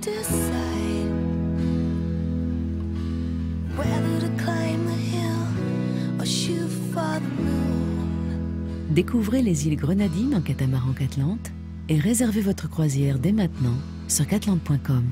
decide whether to climb hill or shoot for the moon. Découvrez les îles Grenadines en catamaran Catlante et réservez votre croisière dès maintenant sur catlante.com.